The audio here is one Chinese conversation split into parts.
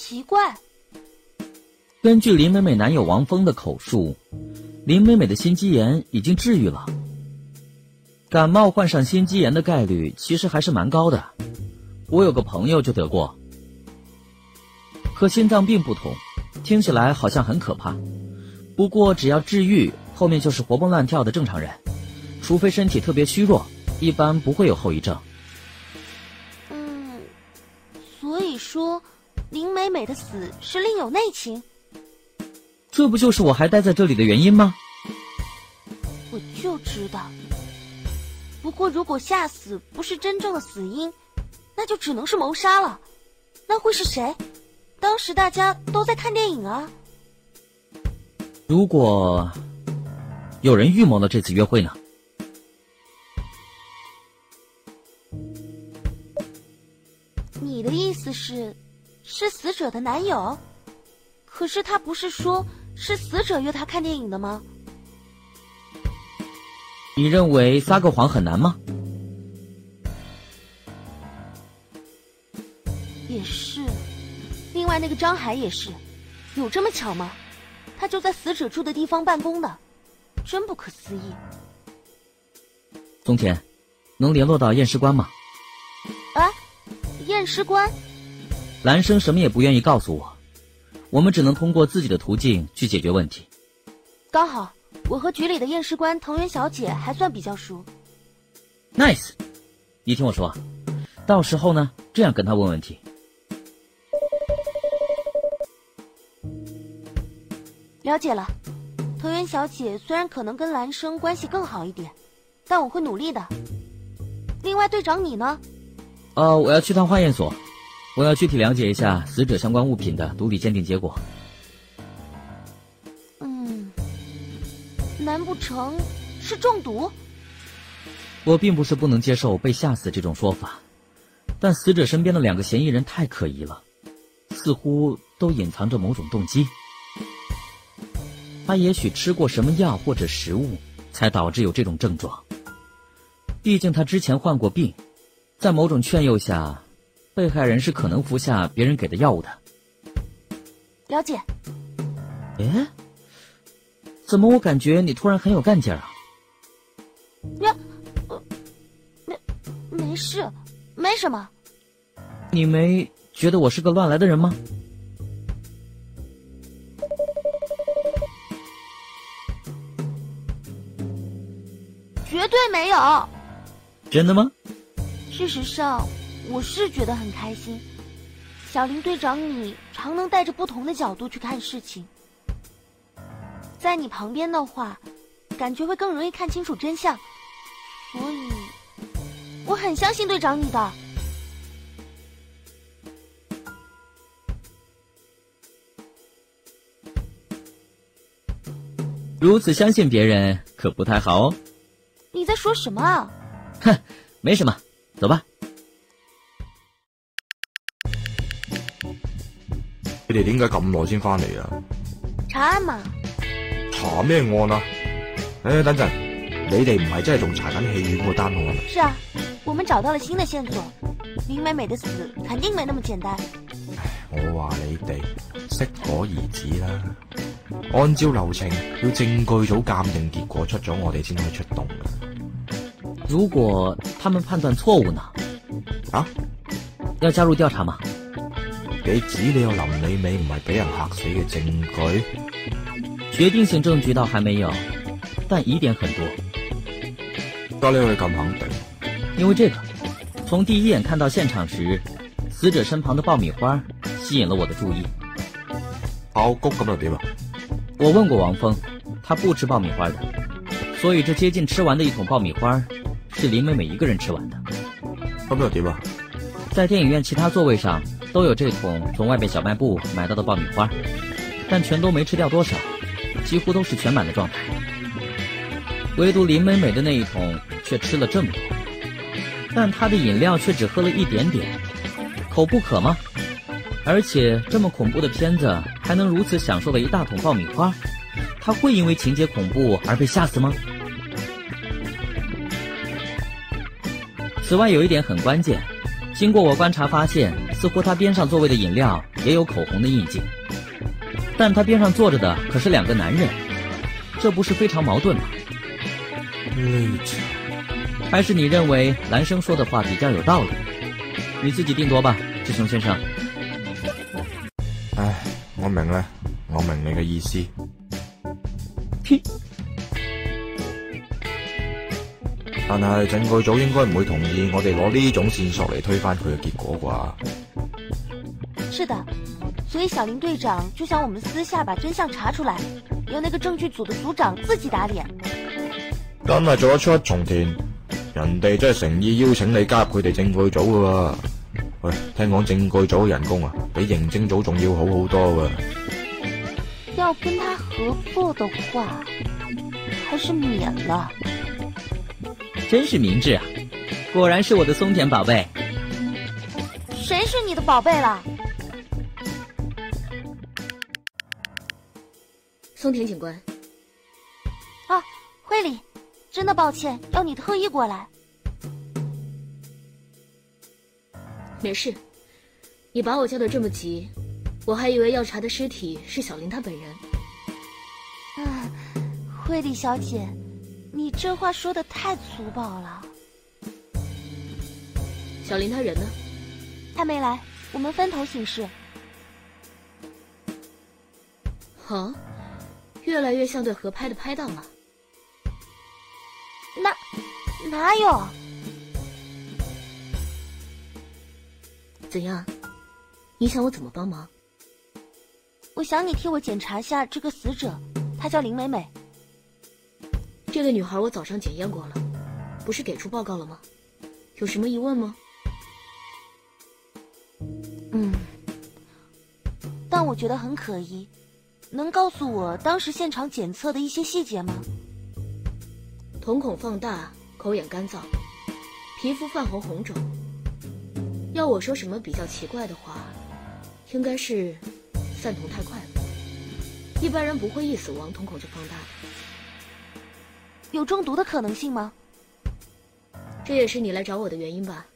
奇怪。根据林美美男友王峰的口述，林美美的心肌炎已经治愈了。感冒患上心肌炎的概率其实还是蛮高的，我有个朋友就得过。和心脏病不同，听起来好像很可怕，不过只要治愈，后面就是活蹦乱跳的正常人，除非身体特别虚弱，一般不会有后遗症。嗯，所以说。林美美的死是另有内情，这不就是我还待在这里的原因吗？我就知道。不过，如果吓死不是真正的死因，那就只能是谋杀了。那会是谁？当时大家都在看电影啊。如果有人预谋了这次约会呢？你的意思是？是死者的男友，可是他不是说，是死者约他看电影的吗？你认为撒个谎很难吗？也是，另外那个张海也是，有这么巧吗？他就在死者住的地方办公的，真不可思议。总监，能联络到验尸官吗？啊，验尸官。兰生什么也不愿意告诉我，我们只能通过自己的途径去解决问题。刚好我和局里的验尸官藤原小姐还算比较熟。Nice，你听我说，到时候呢，这样跟他问问题。了解了，藤原小姐虽然可能跟兰生关系更好一点，但我会努力的。另外，队长你呢？呃，我要去趟化验所。我要具体了解一下死者相关物品的毒理鉴定结果。嗯，难不成是中毒？我并不是不能接受被吓死这种说法，但死者身边的两个嫌疑人太可疑了，似乎都隐藏着某种动机。他也许吃过什么药或者食物，才导致有这种症状。毕竟他之前患过病，在某种劝诱下。被害人是可能服下别人给的药物的。了解。哎，怎么我感觉你突然很有干劲啊？没没事，没什么。你没觉得我是个乱来的人吗？绝对没有。真的吗？事实上。我是觉得很开心，小林队长，你常能带着不同的角度去看事情，在你旁边的话，感觉会更容易看清楚真相，所以我很相信队长你的。如此相信别人可不太好哦。你在说什么啊？哼，没什么，走吧。你哋点解咁耐先翻嚟啊？查案嘛？查咩案啊？诶，等阵，你哋唔系真系仲查紧戏院个单案？是啊，我们找到了新的线索，林美美的死肯定没那么简单。我话你哋适可而止啦。按照流程，要证据组鉴定结果出咗，我哋先可以出动。如果他们判断错误呢？啊？要加入调查吗？给子你有林美美唔系俾人吓死嘅证据？决定性证据倒还没有，但疑点很多。教练，我咁肯定？因为这个，从第一眼看到现场时，死者身旁的爆米花吸引了我的注意。好谷咁又点啊？我问过王峰，他不吃爆米花的，所以这接近吃完的一桶爆米花是林美美一个人吃完的。咁又点啊？在电影院其他座位上。都有这桶从外面小卖部买到的爆米花，但全都没吃掉多少，几乎都是全满的状态。唯独林美美的那一桶却吃了这么多，但她的饮料却只喝了一点点，口不渴吗？而且这么恐怖的片子还能如此享受的一大桶爆米花，她会因为情节恐怖而被吓死吗？此外，有一点很关键。经过我观察发现，似乎他边上座位的饮料也有口红的印记，但他边上坐着的可是两个男人，这不是非常矛盾吗？还是你认为男生说的话比较有道理？你自己定夺吧，志雄先生。唉，我明啦，我明你嘅意思。但系证据组应该唔会同意我哋攞呢种线索嚟推翻佢嘅结果啩？是的，所以小林队长就想我们私下把真相查出来，由那个证据组的组长自己打脸。今系做得出重田，人哋真系诚意邀请你加入佢哋证据组噶。喂，听讲证据组嘅人工啊，比刑侦组仲要好好多噶。要跟他合作的话，还是免了。真是明智啊！果然是我的松田宝贝。谁是你的宝贝了？松田警官。啊，惠理，真的抱歉，要你特意过来。没事，你把我叫的这么急，我还以为要查的尸体是小林他本人。啊，惠里小姐。你这话说的太粗暴了，小林他人呢？他没来，我们分头行事。好，越来越像对合拍的拍档了。哪哪有？怎样？你想我怎么帮忙？我想你替我检查一下这个死者，她叫林美美。这个女孩我早上检验过了，不是给出报告了吗？有什么疑问吗？嗯，但我觉得很可疑。能告诉我当时现场检测的一些细节吗？瞳孔放大，口眼干燥，皮肤泛红红肿。要我说什么比较奇怪的话，应该是散瞳太快了。一般人不会一死亡瞳孔就放大的。有中毒的可能性吗？这也是你来找我的原因吧。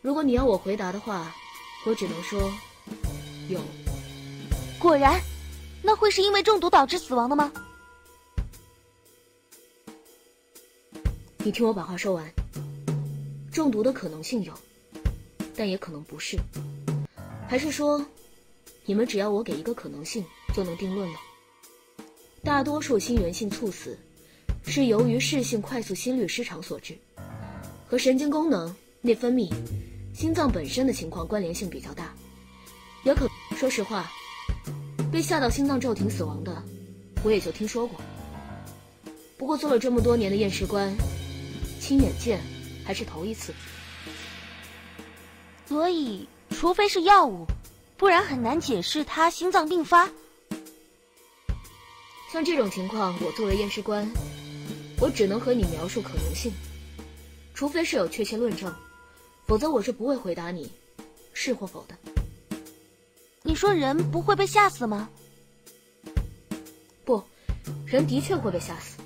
如果你要我回答的话，我只能说有。果然，那会是因为中毒导致死亡的吗？你听我把话说完。中毒的可能性有，但也可能不是。还是说，你们只要我给一个可能性，就能定论了？大多数心源性猝死。是由于室性快速心律失常所致，和神经功能、内分泌、心脏本身的情况关联性比较大。也可说实话，被吓到心脏骤停死亡的，我也就听说过。不过做了这么多年的验尸官，亲眼见还是头一次。所以，除非是药物，不然很难解释他心脏病发。像这种情况，我作为验尸官。我只能和你描述可能性，除非是有确切论证，否则我是不会回答你是或否的。你说人不会被吓死吗？不，人的确会被吓死。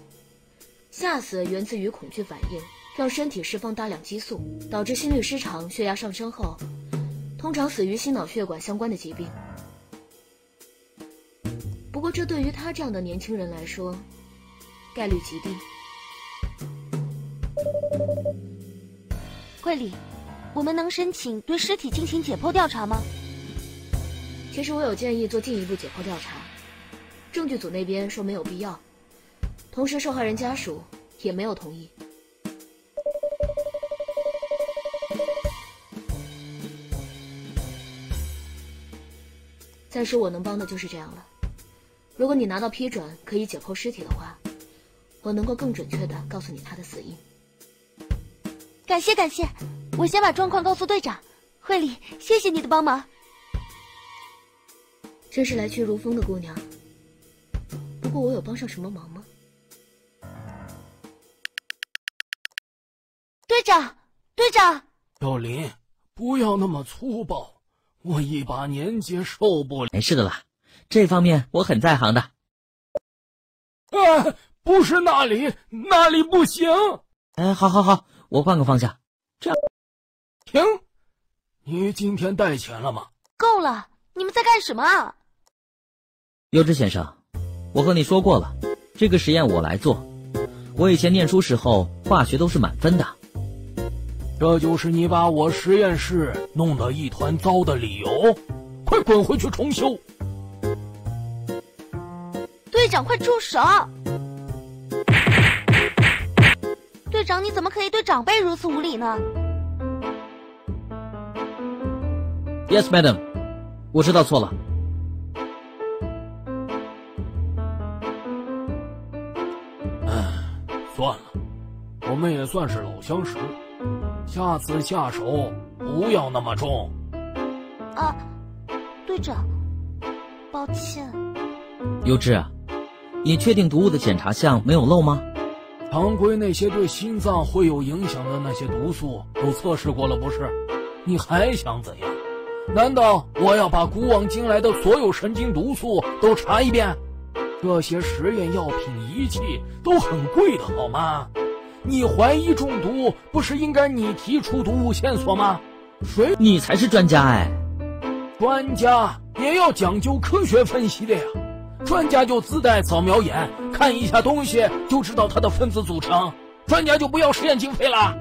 吓死源自于恐惧反应，让身体释放大量激素，导致心律失常、血压上升后，通常死于心脑血管相关的疾病。不过这对于他这样的年轻人来说，概率极低。桂里，我们能申请对尸体进行解剖调查吗？其实我有建议做进一步解剖调查，证据组那边说没有必要，同时受害人家属也没有同意。再说我能帮的就是这样了。如果你拿到批准可以解剖尸体的话，我能够更准确的告诉你他的死因。感谢感谢，我先把状况告诉队长。惠里，谢谢你的帮忙。真是来去如风的姑娘。不过我有帮上什么忙吗？队长，队长。小林，不要那么粗暴，我一把年纪受不了。没事的啦，这方面我很在行的。啊，不是那里，那里不行。哎，好好好。我换个方向，这样，停！你今天带钱了吗？够了！你们在干什么啊？优之先生，我和你说过了，这个实验我来做。我以前念书时候，化学都是满分的。这就是你把我实验室弄得一团糟的理由？快滚回去重修！队长，快住手！队长，你怎么可以对长辈如此无礼呢？Yes, Madam，我知道错了。算了，我们也算是老相识，下次下手不要那么重。啊，队长，抱歉。优智，你确定毒物的检查项没有漏吗？常规那些对心脏会有影响的那些毒素都测试过了，不是？你还想怎样？难道我要把古往今来的所有神经毒素都查一遍？这些实验药品仪器都很贵的，好吗？你怀疑中毒，不是应该你提出毒物线索吗？谁？你才是专家哎！专家也要讲究科学分析的呀。专家就自带扫描眼，看一下东西就知道它的分子组成。专家就不要实验经费了。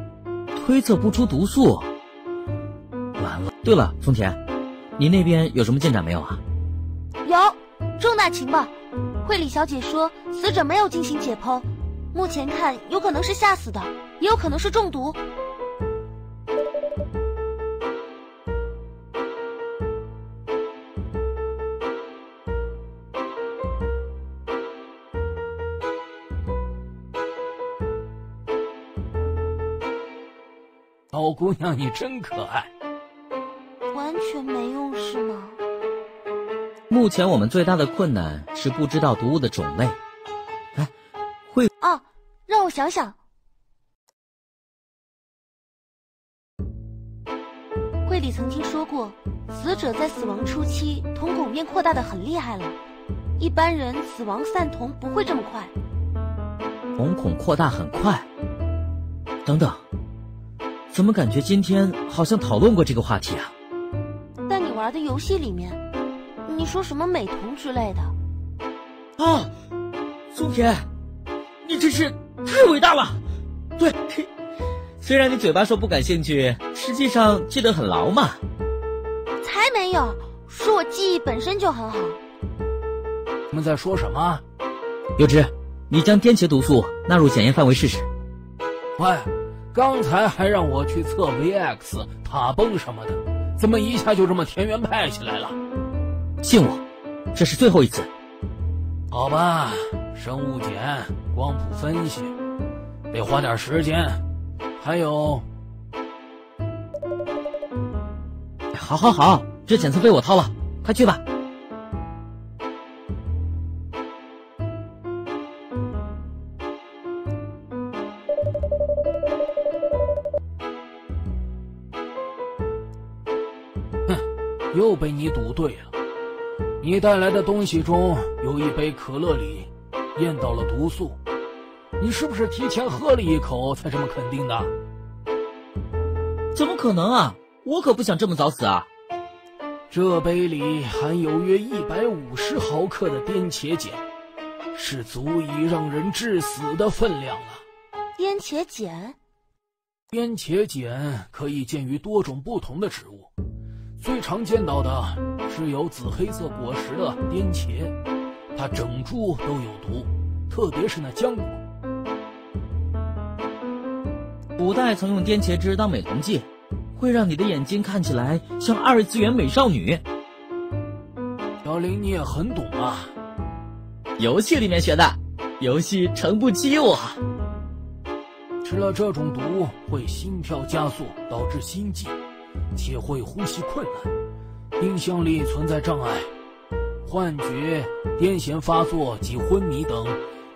推测不出毒素，完了。对了，丰田，你那边有什么进展没有啊？有，重大情报。会理小姐说，死者没有进行解剖，目前看有可能是吓死的，也有可能是中毒。小姑娘，你真可爱。完全没用，是吗？目前我们最大的困难是不知道毒物的种类。哎，会哦，让我想想。会里曾经说过，死者在死亡初期瞳孔便扩大的很厉害了，一般人死亡散瞳不会这么快。瞳孔扩大很快。等等。怎么感觉今天好像讨论过这个话题啊？在你玩的游戏里面，你说什么美瞳之类的？啊，松田，你真是太伟大了！对，虽然你嘴巴说不感兴趣，实际上记得很牢嘛。才没有，是我记忆本身就很好。他们在说什么？有志，你将颠茄毒素纳入检验范围试试。喂。刚才还让我去测 VX 塔崩什么的，怎么一下就这么田园派起来了？信我，这是最后一次。好吧，生物检、光谱分析，得花点时间。还有，好好好，这检测费我掏了，快去吧。被你赌对了，你带来的东西中有一杯可乐里，咽到了毒素。你是不是提前喝了一口才这么肯定的？怎么可能啊！我可不想这么早死啊！这杯里含有约一百五十毫克的颠茄碱，是足以让人致死的分量了。颠茄碱，颠茄碱可以见于多种不同的植物。最常见到的是有紫黑色果实的颠茄，它整株都有毒，特别是那浆果。古代曾用颠茄汁当美瞳剂，会让你的眼睛看起来像二次元美少女。小林，你也很懂啊，游戏里面学的，游戏诚不欺我。吃了这种毒会心跳加速，导致心悸。且会呼吸困难，定向力存在障碍，幻觉、癫痫发作及昏迷等，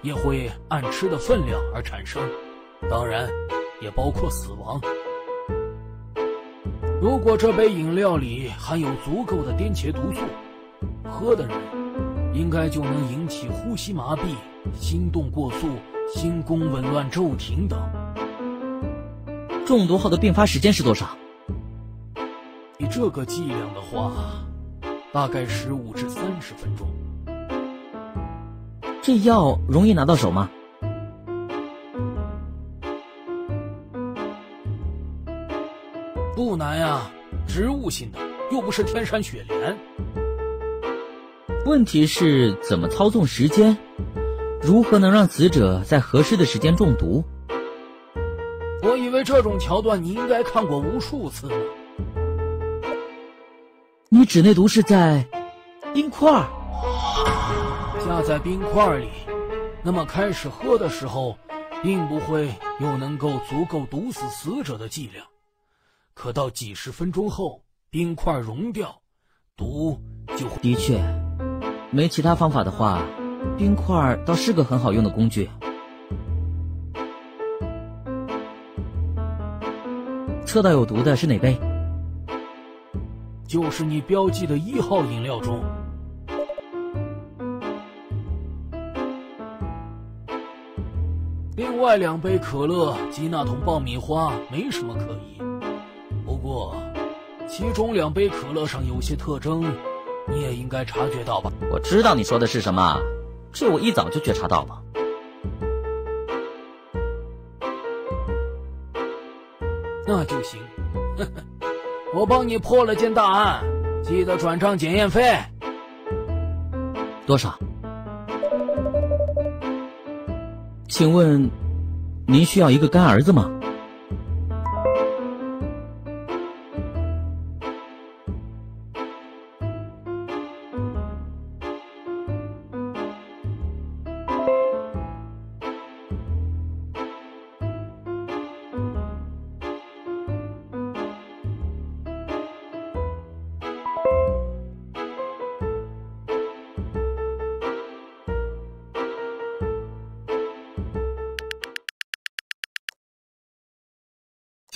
也会按吃的分量而产生。当然，也包括死亡。如果这杯饮料里含有足够的颠茄毒素，喝的人应该就能引起呼吸麻痹、心动过速、心功紊乱、骤停等。中毒后的病发时间是多少？以这个剂量的话，大概十五至三十分钟。这药容易拿到手吗？不难呀，植物性的，又不是天山雪莲。问题是怎么操纵时间？如何能让死者在合适的时间中毒？我以为这种桥段你应该看过无数次了。你指那毒是在冰块，架在冰块里，那么开始喝的时候，并不会有能够足够毒死死者的剂量，可到几十分钟后，冰块融掉，毒就会的确，没其他方法的话，冰块倒是个很好用的工具。测到有毒的是哪杯？就是你标记的一号饮料中，另外两杯可乐及那桶爆米花没什么可疑，不过，其中两杯可乐上有些特征，你也应该察觉到吧？我知道你说的是什么，这我一早就觉察到了，那就行，呵呵。我帮你破了件大案，记得转账检验费。多少？请问，您需要一个干儿子吗？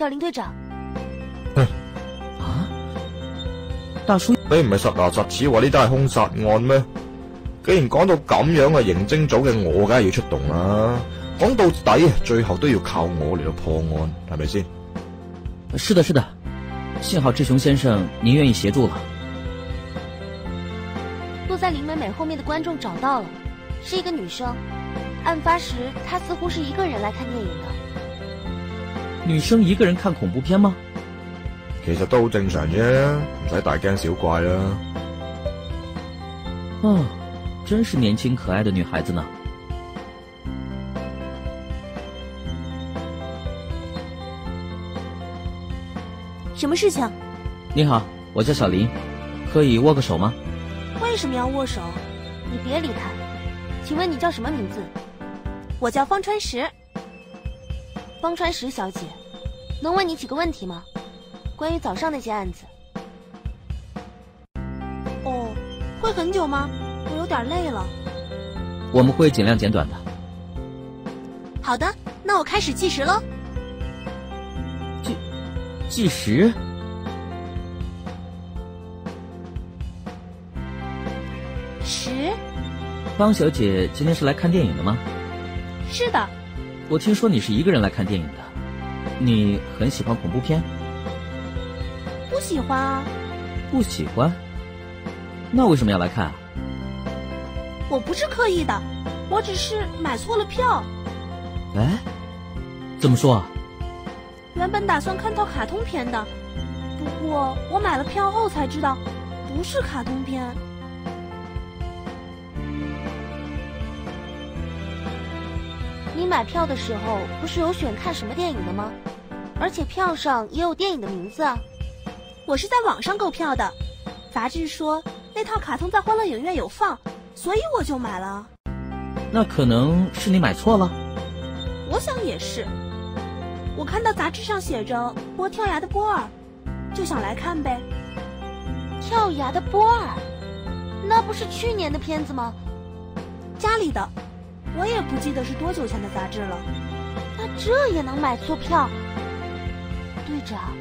林队长，嗯，啊，大叔，你唔系实牙实齿话呢单系凶杀案咩？既然讲到咁样，嘅刑侦组嘅我梗系要出动啦。讲到底，最后都要靠我嚟到破案，系咪先？是的，是的，幸好志雄先生您愿意协助了。坐在林美美后面的观众找到了，是一个女生。案发时，她似乎是一个人来看电影的。女生一个人看恐怖片吗？其实都好正常啫，唔使大惊小怪啦。啊，真是年轻可爱的女孩子呢。什么事情？你好，我叫小林，可以握个手吗？为什么要握手？你别理他。请问你叫什么名字？我叫方川石。方川石小姐，能问你几个问题吗？关于早上那些案子。哦，会很久吗？我有点累了。我们会尽量简短的。好的，那我开始计时喽。计计时？十。方小姐今天是来看电影的吗？是的。我听说你是一个人来看电影的，你很喜欢恐怖片？不喜欢啊，不喜欢，那为什么要来看？啊？我不是刻意的，我只是买错了票。哎，怎么说啊？原本打算看套卡通片的，不过我买了票后才知道，不是卡通片。你买票的时候不是有选看什么电影的吗？而且票上也有电影的名字啊。我是在网上购票的，杂志说那套卡通在欢乐影院有放，所以我就买了。那可能是你买错了。我想也是。我看到杂志上写着《我跳崖的波尔，就想来看呗。跳崖的波尔，那不是去年的片子吗？家里的。我也不记得是多久前的杂志了，那这也能买错票？队长，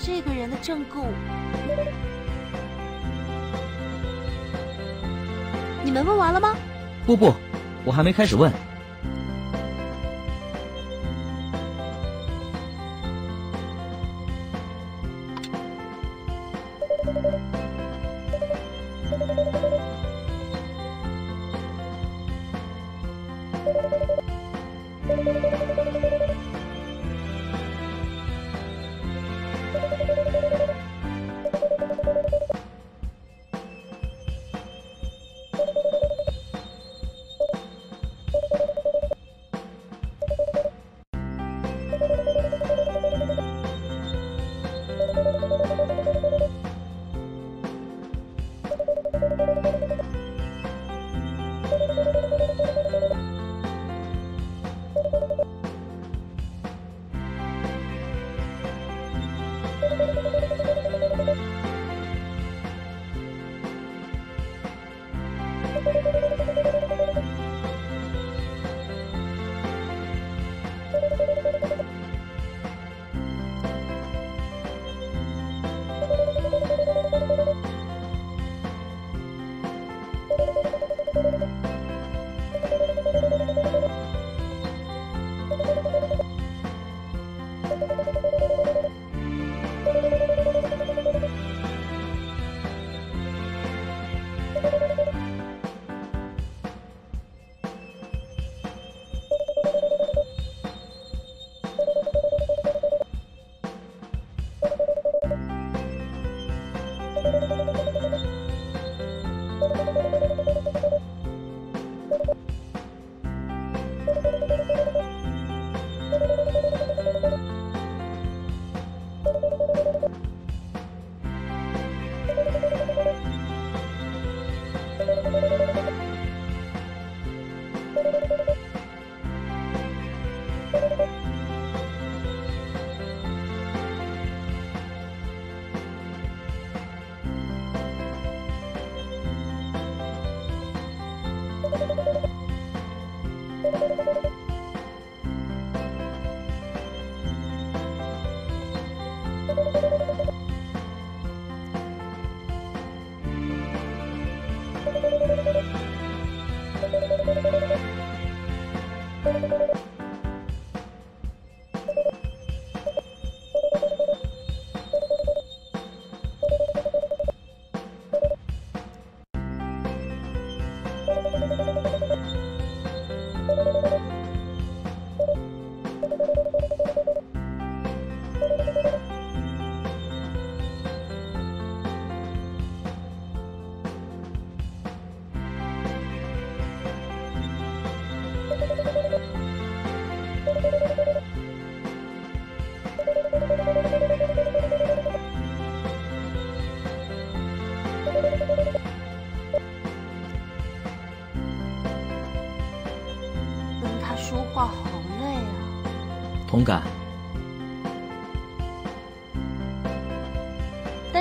这个人的证供，你们问完了吗？不不，我还没开始问。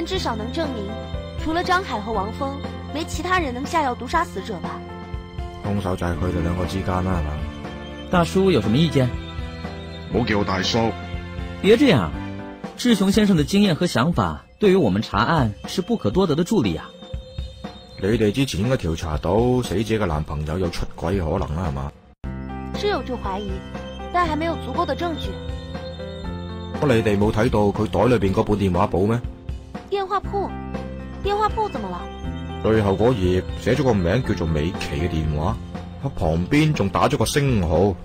至少能证明，除了张海和王峰，没其他人能下药毒杀死者吧？凶手就系佢哋两个之间啦，系嘛？大叔有什么意见？唔好叫我大叔。别这样，志雄先生的经验和想法对于我们查案是不可多得的助力啊！你哋之前应该调查到死者嘅男朋友有出轨可能啦，系嘛？是有这怀疑，但还没有足够的证据。你哋冇睇到佢袋里边嗰本电话簿咩？电话铺，电话铺怎么了？最后嗰页写咗个名叫做美琪嘅电话，佢旁边仲打咗个星号。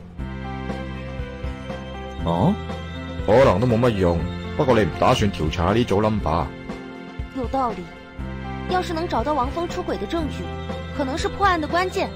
哦，可能都冇乜用。不过你唔打算调查呢组 number？有道理。要是能找到王峰出轨的证据，可能是破案的关键。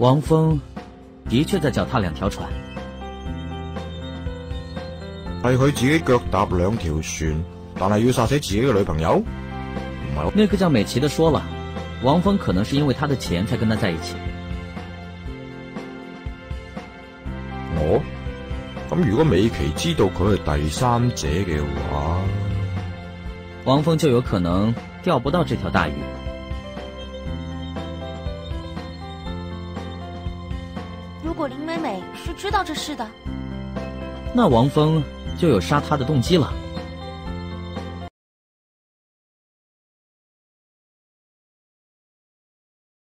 王峰的确在脚踏两条船，系佢自己脚踏两条船，但系要杀死自己嘅女朋友，唔系。那个叫美琪的说了，王峰可能是因为他的钱才跟他在一起。我，咁如果美琪知道佢系第三者嘅话，王峰就有可能钓不到这条大鱼。是的，那王峰就有杀他的动机了。